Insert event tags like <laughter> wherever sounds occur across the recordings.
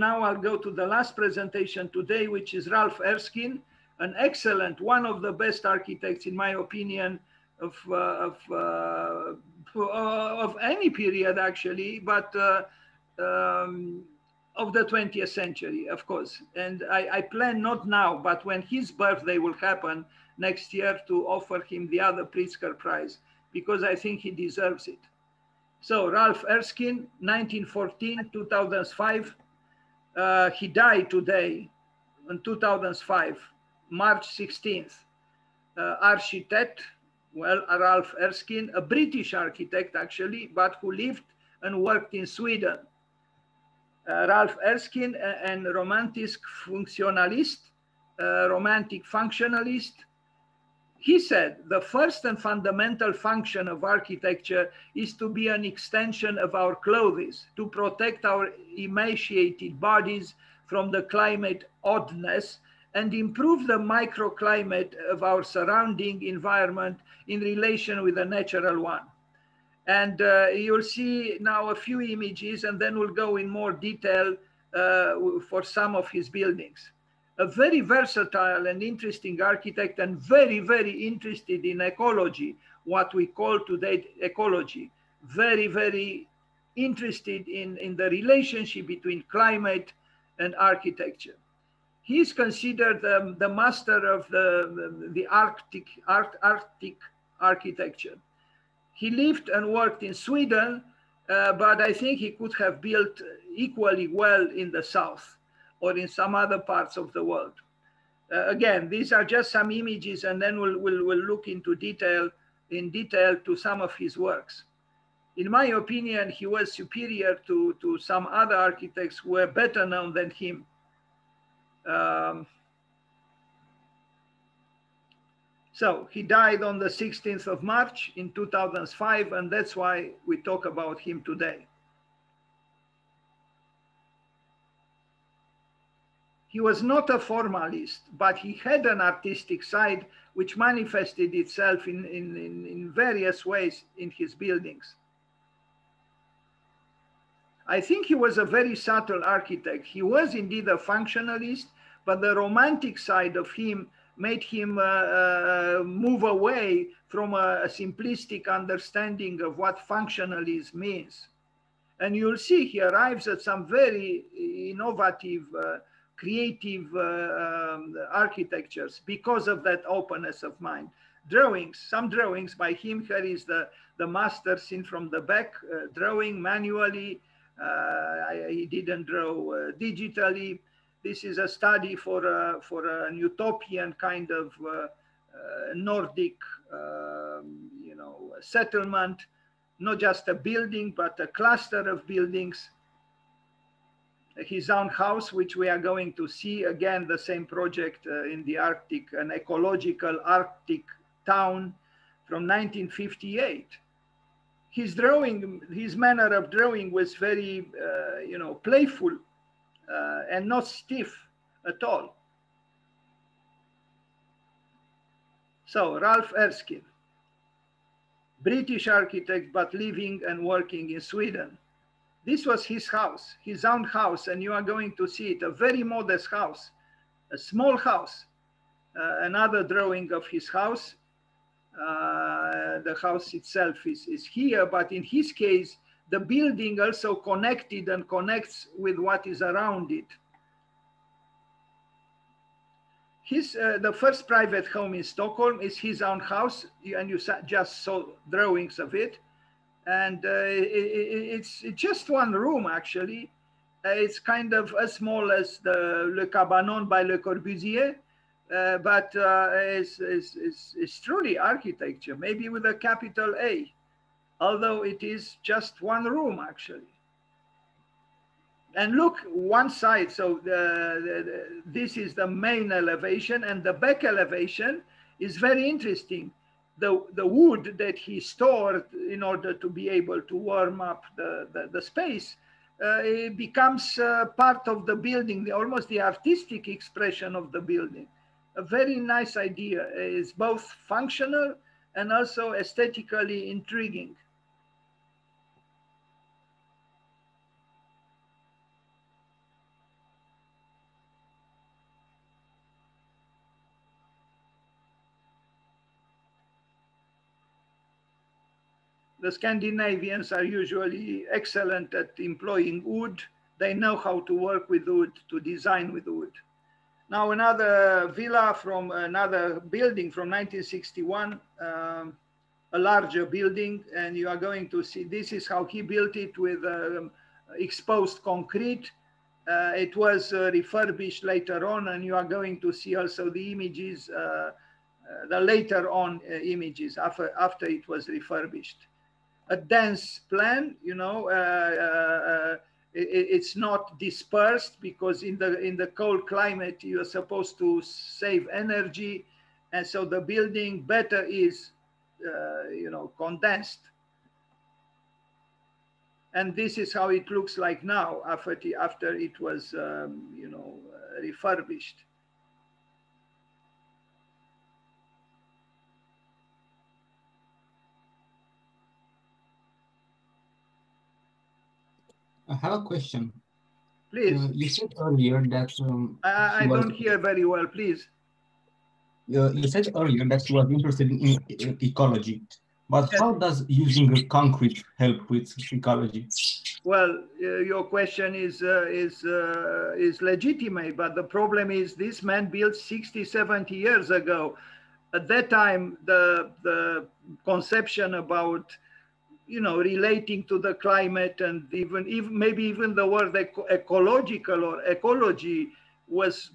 now I'll go to the last presentation today, which is Ralph Erskine, an excellent, one of the best architects, in my opinion, of, uh, of, uh, of any period actually, but uh, um, of the 20th century, of course. And I, I, plan not now, but when his birthday will happen next year to offer him the other Pritzker Prize, because I think he deserves it. So Ralph Erskine, 1914, 2005. Uh, he died today in 2005, March 16th. Uh, architect, well, Ralph Erskine, a British architect actually, but who lived and worked in Sweden. Uh, Ralph Erskine, and romantic functionalist, uh, romantic functionalist, he said the first and fundamental function of architecture is to be an extension of our clothes, to protect our emaciated bodies from the climate oddness and improve the microclimate of our surrounding environment in relation with the natural one. And uh, you'll see now a few images and then we'll go in more detail uh, for some of his buildings a very versatile and interesting architect and very, very interested in ecology, what we call today ecology. Very, very interested in, in the relationship between climate and architecture. He's considered um, the master of the, the, Arctic, Arctic architecture. He lived and worked in Sweden, uh, but I think he could have built equally well in the south or in some other parts of the world. Uh, again, these are just some images and then we'll, we'll, we'll look into detail, in detail to some of his works. In my opinion, he was superior to, to some other architects who were better known than him. Um, so he died on the 16th of March in 2005, and that's why we talk about him today. He was not a formalist, but he had an artistic side which manifested itself in, in, in, in various ways in his buildings. I think he was a very subtle architect. He was indeed a functionalist, but the romantic side of him made him uh, uh, move away from a, a, simplistic understanding of what functionalism means. And you'll see he arrives at some very innovative uh, creative uh, um, architectures because of that openness of mind. Drawings, some drawings by him, here is the, the master seen from the back, uh, drawing manually. Uh, he didn't draw digitally. This is a study for, a, for an utopian kind of uh, Nordic, um, you know, settlement, not just a building, but a cluster of buildings his own house, which we are going to see again, the same project uh, in the Arctic, an ecological Arctic town from 1958. His drawing, his manner of drawing was very, uh, you know, playful uh, and not stiff at all. So Ralph Erskine, British architect, but living and working in Sweden. This was his house, his own house, and you are going to see it, a very modest house, a small house. Uh, another drawing of his house. Uh, the house itself is, is here, but in his case, the building also connected and connects with what is around it. His, uh, the first private home in Stockholm is his own house, and you just saw drawings of it and uh, it, it's just one room actually. Uh, it's kind of as small as the Le Cabanon by Le Corbusier, uh, but it's, it's, it's, it's truly architecture, maybe with a capital A, although it is just one room actually and look one side so the, the, the, this is the main elevation and the back elevation is very interesting the, the wood that he stored in order to be able to warm up the, the, the space, uh, it becomes uh, part of the building, the, almost the artistic expression of the building. A very nice idea. It's both functional and also aesthetically intriguing. The Scandinavians are usually excellent at employing wood. They know how to work with wood, to design with wood. Now another villa from another building from 1961, um, a larger building, and you are going to see this is how he built it with um, exposed concrete. Uh, it was uh, refurbished later on, and you are going to see also the images, uh, uh the later on uh, images after, after it was refurbished. A dense plan, you know, uh, it, it's not dispersed because in the in the cold climate you are supposed to save energy, and so the building better is, you know, condensed and this is how it looks like now after, after it was, um, you know, uh, refurbished. I have a question. Please. Uh, you said earlier that. Um, I, I was, don't hear very well, please. Uh, you said earlier that you were interested in, in ecology. But how does using concrete help with ecology? Well, uh, your question is uh, is uh, is legitimate, but the problem is this man built 60, 70 years ago. At that time, the the conception about you know relating to the climate and even even maybe even the word eco ecological or ecology was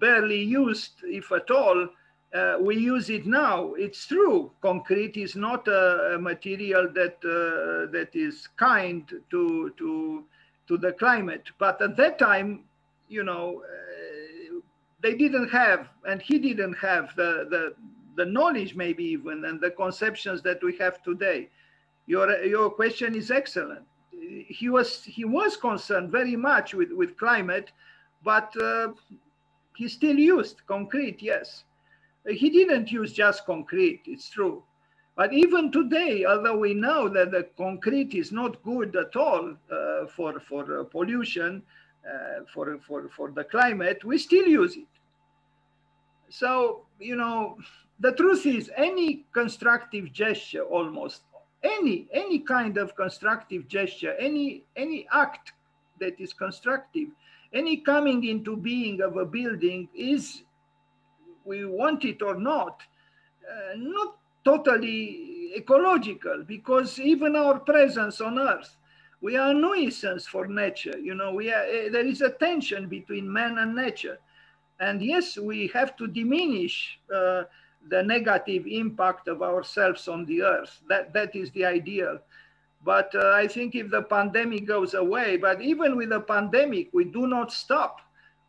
barely used, if at all uh, we use it now. It's true. Concrete is not a, a material that uh, that is kind to to to the climate. But at that time, you know, uh, they didn't have, and he didn't have the the the knowledge, maybe even, and the conceptions that we have today. Your your question is excellent. He was he was concerned very much with with climate, but uh, he still used concrete. Yes. He didn't use just concrete, it's true. But even today, although we know that the concrete is not good at all uh, for, for uh, pollution, uh, for, for, for the climate, we still use it. So, you know, the truth is any constructive gesture almost, any, any kind of constructive gesture, any, any act that is constructive, any coming into being of a building is we want it or not, uh, not totally ecological because even our presence on earth we are a nuisance for nature you know we are uh, there is a tension between man and nature. And yes we have to diminish uh, the negative impact of ourselves on the earth. That that is the ideal. But uh, i think if the pandemic goes away but even with the pandemic we do not stop.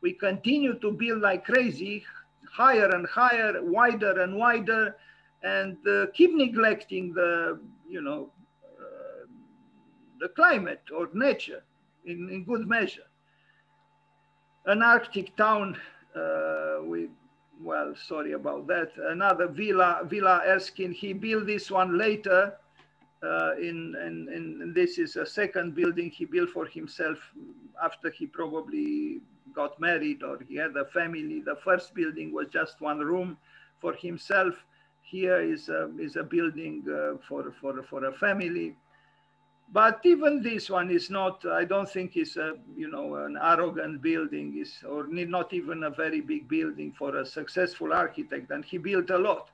We continue to build like crazy higher and higher, wider and wider, and uh, keep neglecting the, you know, uh, the climate or nature in, in good measure. An Arctic town, uh, we, well, sorry about that. Another Villa, Villa Erskine, he built this one later. Uh, in, in, in, this is a second building he built for himself after he probably got married or he had a family. The first building was just one room for himself. Here is a, is a building uh, for, for, for a family. But even this one is not, I don't think is a, you know, an arrogant building is, or not even a very big building for a successful architect. And he built a lot.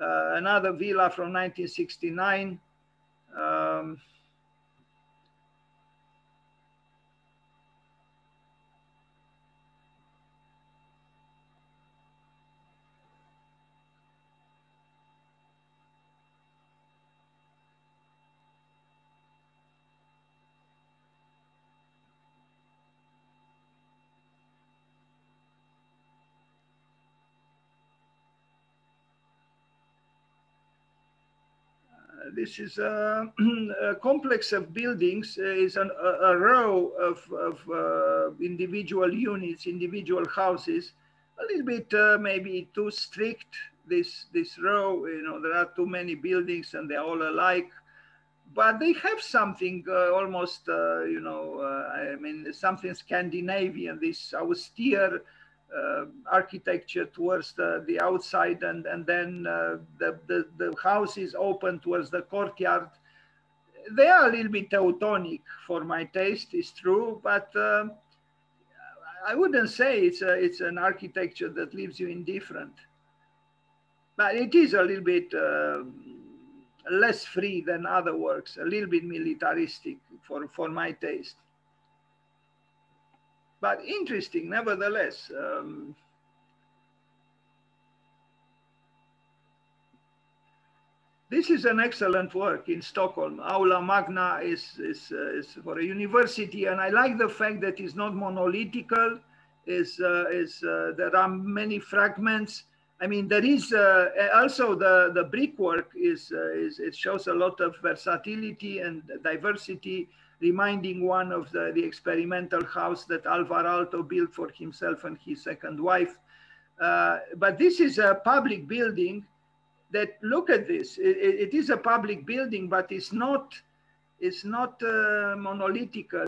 Uh, another villa from 1969. Um, this is a, <clears throat> a, complex of buildings, uh, is an, a, a, row of, of uh, individual units, individual houses, a little bit uh, maybe too strict, this, this row, you know, there are too many buildings and they're all alike, but they have something uh, almost, uh, you know, uh, I mean, something Scandinavian, this austere uh, architecture towards the, the outside and, and then uh, the, the, the house is open towards the courtyard. they are a little bit Teutonic for my taste, it's true, but uh, I wouldn't say it's a, it's an architecture that leaves you indifferent. But it is a little bit uh, less free than other works, a little bit militaristic for, for my taste. But interesting, nevertheless. Um, this is an excellent work in Stockholm. Aula Magna is, is, uh, is for a university, and I like the fact that it's not monolithical. Is, uh, is uh, there are many fragments. I mean, there is uh, also the the brickwork is, uh, is it shows a lot of versatility and diversity, reminding one of the the experimental house that Alvar Aalto built for himself and his second wife. Uh, but this is a public building that look at this. It, it is a public building, but it's not it's not uh.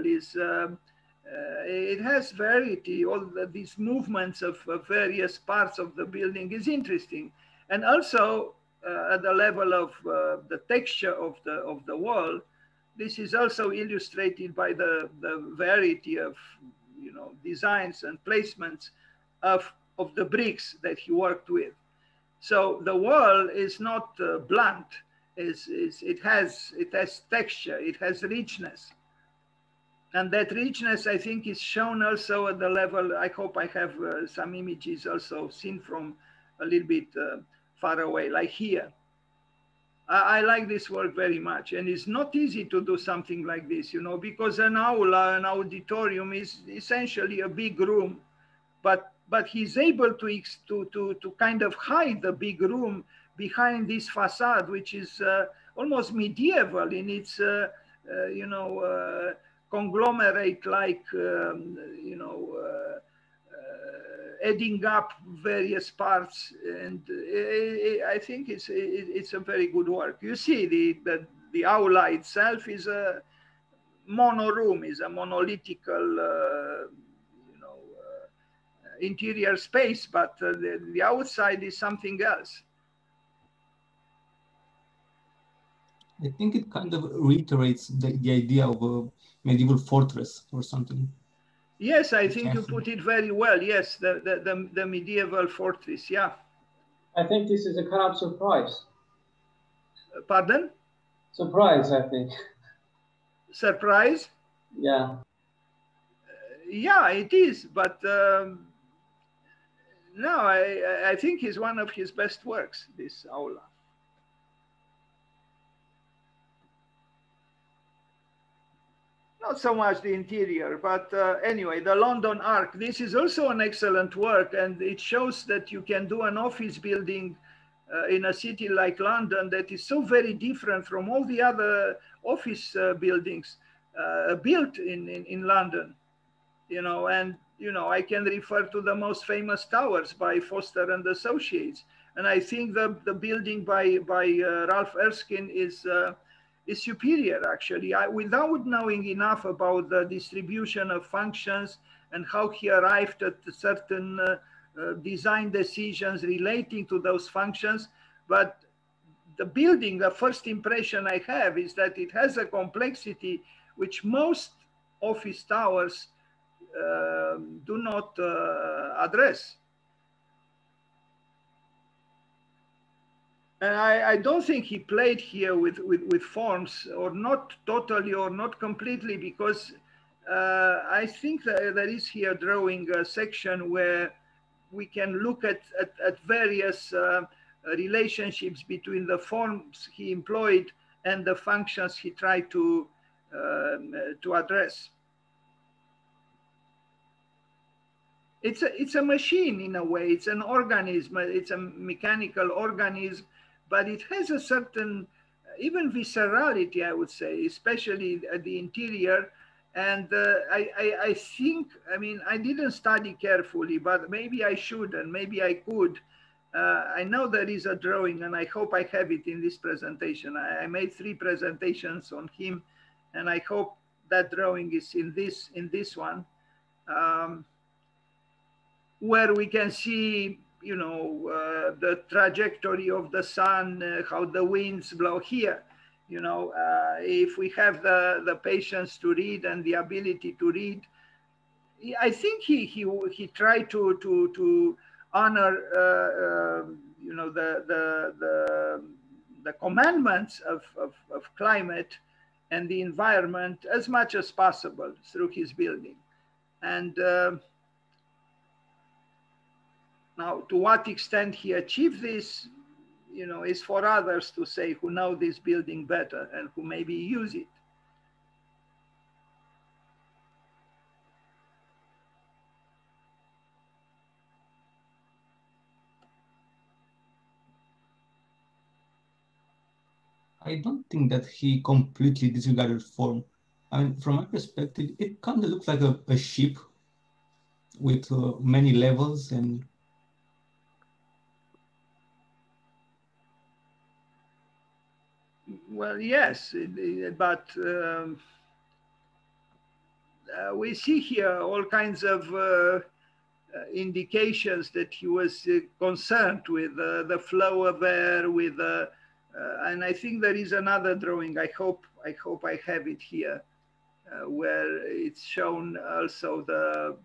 It's, uh, uh, it has variety. All the, these movements of, of, various parts of the building is interesting, and also uh, at the level of uh, the texture of the of the wall. This is also illustrated by the, the variety of you know designs and placements of of the bricks that he worked with. So the wall is not uh, blunt. Is is it has it has texture. It has richness, and that richness I think is shown also at the level. I hope I have uh, some images also seen from a little bit uh, far away, like here. I, I, like this work very much, and it's not easy to do something like this, you know, because an aula, an auditorium is essentially a big room, but but he's able to, to, to, to kind of hide the big room behind this facade, which is uh, almost medieval in its, uh, uh, you know, uh, conglomerate-like, um, you know, uh, adding up various parts. And eh, eh, I think it's, it's a very good work. You see, the, the, the aula itself is a mono room, is a monolithical uh, you know uh, interior space, but uh, the, the outside is something else. I think it kind of reiterates the, the idea of a medieval fortress or something. Yes, I think you put it very well. Yes, the, the, the, the, medieval fortress, yeah. I think this is a kind of surprise. Pardon? Surprise, I think. Surprise? Yeah. Uh, yeah, it is, but um, no, I, I think he's one of his best works, this aula. Not so much the interior, but uh, anyway, the London Ark. This is also an excellent work, and it shows that you can do an office building uh, in a city like London that is so very different from all the other office uh, buildings uh, built in, in, in London. You know, and you know, I can refer to the most famous towers by Foster and Associates. And I think the, the building by, by uh, Ralph Erskine is, uh, is superior, actually. I, without knowing enough about the distribution of functions and how he arrived at certain uh, uh design decisions relating to those functions. But the building, the first impression I have is that it has a complexity which most office towers um, do not uh, address. And I, I, don't think he played here with, with, with, forms or not totally or not completely because uh, I think that there is here a drawing a section where we can look at, at, at various uh, relationships between the forms he employed and the functions he tried to, um, to address. it's a it's a machine in a way. It's an organism. It's a mechanical organism but it has a certain even viscerality i would say especially at the interior. And uh, I, I, I think i mean i didn't study carefully but maybe i should and maybe i could. Uh, i know there is a drawing and i hope i have it in this presentation. I, I made three presentations on him and i hope that drawing is in this in this one. Um, where we can see, you know, uh, the trajectory of the sun, uh, how the winds blow here. You know, uh, if we have the, the patience to read and the ability to read, I think he he he tried to to to honor uh, uh, you know the the the the commandments of, of, of climate and the environment as much as possible through his building. And uh, now, to what extent he achieved this, you know, is for others to say who know this building better and who maybe use it. I don't think that he completely disregarded form. I mean, from my perspective, it kind of looks like a, a ship with uh, many levels and well yes but um, uh, we see here all kinds of uh, uh indications that he was uh, concerned with uh, the flow of air with and i think there is another drawing i hope i hope i have it here where it's shown also the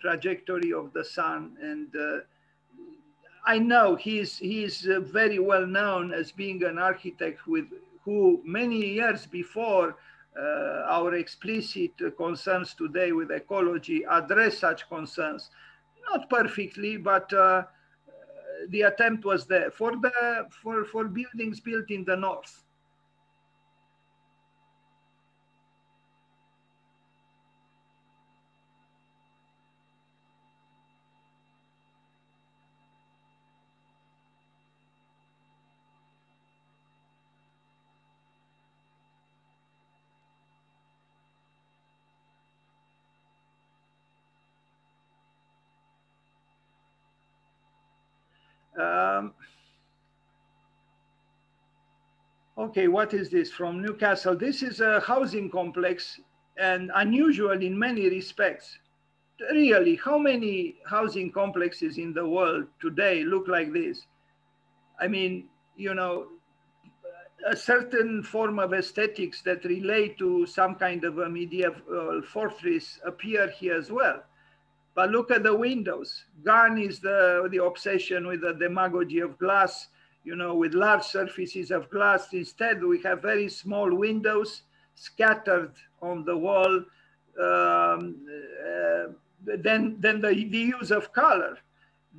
trajectory of the sun. And I know he's, he's uh, very well known as being an architect with who many years before uh, our explicit concerns today with ecology address such concerns. Not perfectly, but uh, the attempt was there for the for for buildings built in the north Um, okay, what is this from Newcastle? This is a housing complex and unusual in many respects. Really, how many housing complexes in the world today look like this? I mean, you know, a certain form of aesthetics that relate to some kind of a medieval fortress appear here as well. But look at the windows. Gone is the, the obsession with the demagogy of glass, you know, with large surfaces of glass. Instead, we have very small windows scattered on the wall. Um, uh, then, then the, the use of color,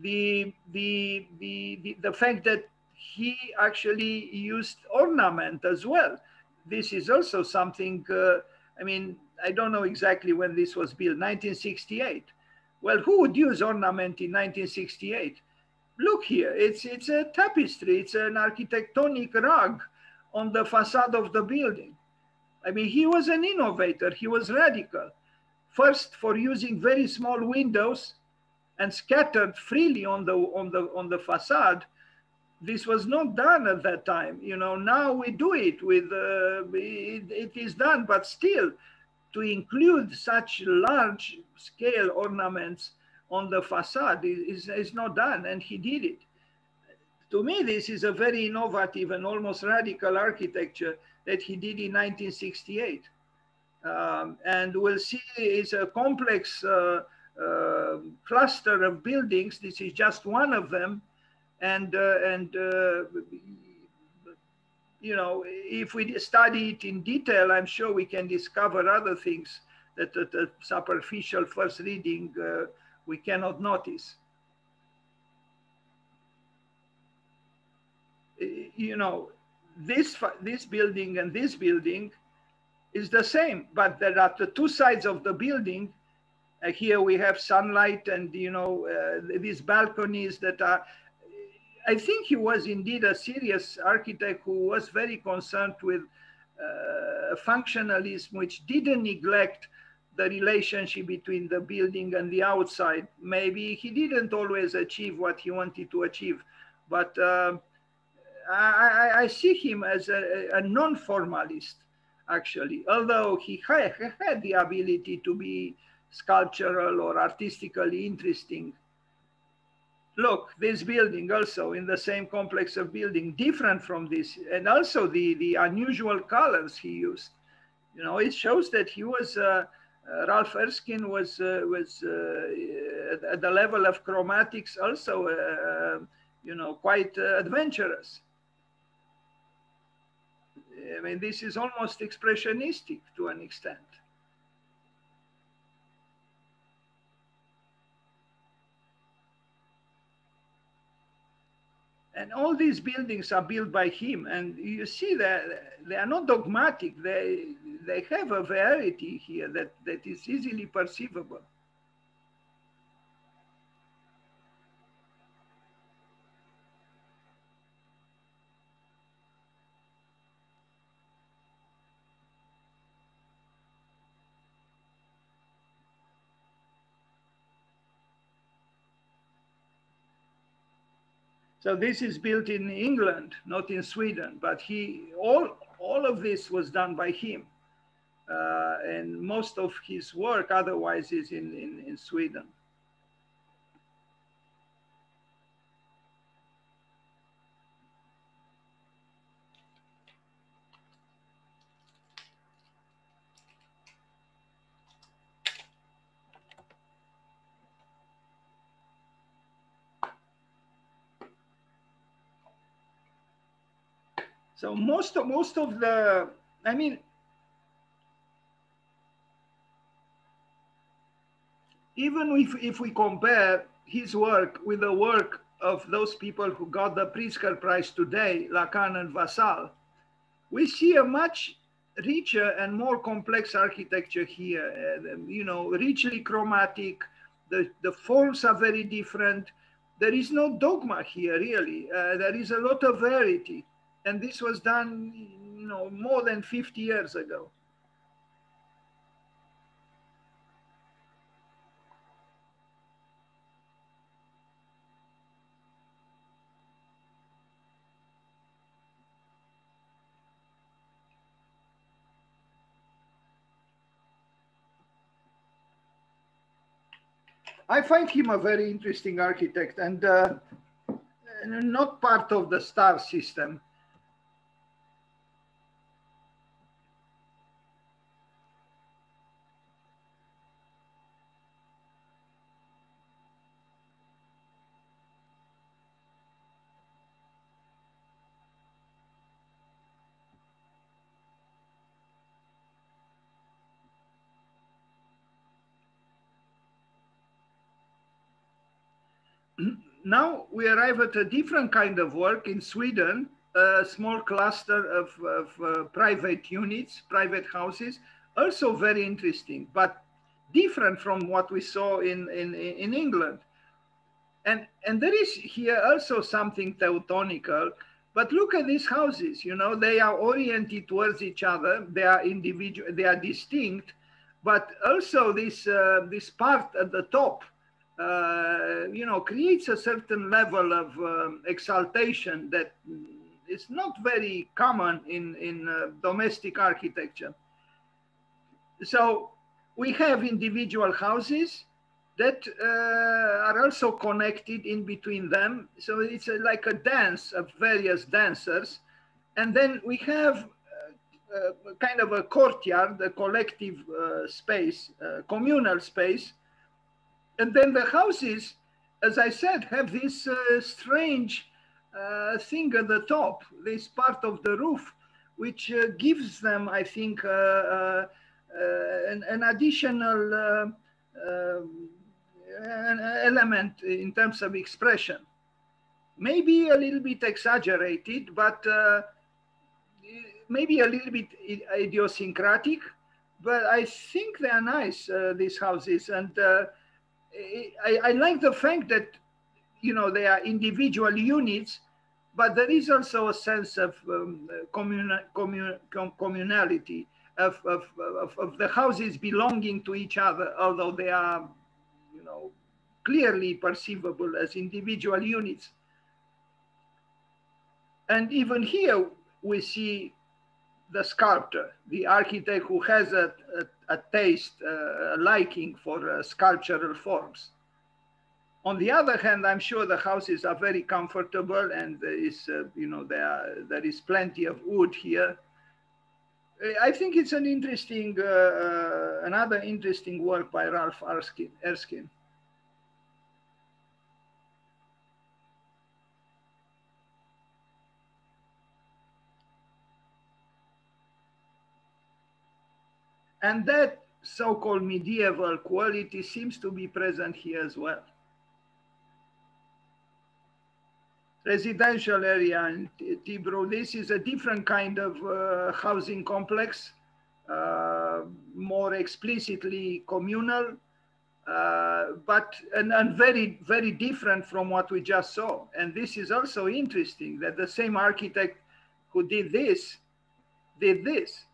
the, the, the, the, the fact that he actually used ornament as well. This is also something, uh, I mean, I don't know exactly when this was built, 1968. Well, who would use ornament in 1968? Look here, it's, it's a tapestry, it's an architectonic rug on the facade of the building. I mean, he was an innovator, he was radical. First, for using very small windows and scattered freely on the, on the, on the facade. This was not done at that time. You know, now we do it with, uh, it, it is done, but still, to include such large scale ornaments on the facade is, is not done, and he did it. To me, this is a very innovative and almost radical architecture that he did in 1968. Um, and we'll see it's a complex uh, uh, cluster of buildings. This is just one of them. And, uh, and uh, you know, if we study it in detail, I'm sure we can discover other things that at a superficial first reading uh, we cannot notice. You know, this, this building and this building is the same, but there are the two sides of the building. Uh, here we have sunlight and, you know, uh, these balconies that are I think he was indeed a serious architect who was very concerned with uh, functionalism, which didn't neglect the relationship between the building and the outside. Maybe he didn't always achieve what he wanted to achieve, but uh, I, I, see him as a, a non-formalist, actually, although he had, had the ability to be sculptural or artistically interesting look, this building also in the same complex of building, different from this, and also the, the unusual colors he used. You know, it shows that he was, uh, uh, Ralph Erskine was, uh, was uh, at the level of chromatics also, uh, you know, quite uh, adventurous. I mean, this is almost expressionistic to an extent. And all these buildings are built by him. And you see that they are not dogmatic. They they have a variety here that that is easily perceivable So this is built in England, not in Sweden, but he, all, all of this was done by him. Uh, and most of his work otherwise is in, in, in Sweden. So most of most of the, I mean, even if if we compare his work with the work of those people who got the Pritzker Prize today, Lacaton and Vassal, we see a much richer and more complex architecture here. Uh, you know, richly chromatic. The the forms are very different. There is no dogma here, really. Uh, there is a lot of variety and this was done you know more than 50 years ago I find him a very interesting architect and uh, not part of the star system. Now we arrive at a different kind of work in Sweden, a small cluster of, of uh, private units, private houses, also very interesting, but different from what we saw in, in, in England. And, and there is here also something Teutonical, but look at these houses, you know, they are oriented towards each other, they are individual, they are distinct, but also this, uh, this part at the top, uh, you know, creates a certain level of um, exaltation that is not very common in, in uh, domestic architecture. So we have individual houses that uh, are also connected in between them. So it's a, like a dance of various dancers. And then we have uh, kind of a courtyard, a collective uh, space, uh, communal space, and then the houses, as I said, have this uh, strange uh, thing at the top, this part of the roof, which uh, gives them, I think, uh, uh, uh, an, an, additional um, element in terms of expression. Maybe a little bit exaggerated, but maybe a little bit idiosyncratic. But I think they are nice, these houses. and I, I like the fact that you know they are individual units, but there is also a sense of um, commun, commun, communality of, of, of, of, the houses belonging to each other, although they are, you know, clearly perceivable as individual units. And even here we see the sculptor, the architect who has a, a, a taste, a liking for uh, sculptural forms. On the other hand, I'm sure the houses are very comfortable and there is, uh, you know, there, there is plenty of wood here. I think it's an interesting, uh, uh, another interesting work by Ralph. Erskine. And that so-called medieval quality seems to be present here as well. Residential area in Tibro, this is a different kind of uh, housing complex, uh, more explicitly communal, uh, but and, and, very, very different from what we just saw. And this is also interesting that the same architect who did this, did this.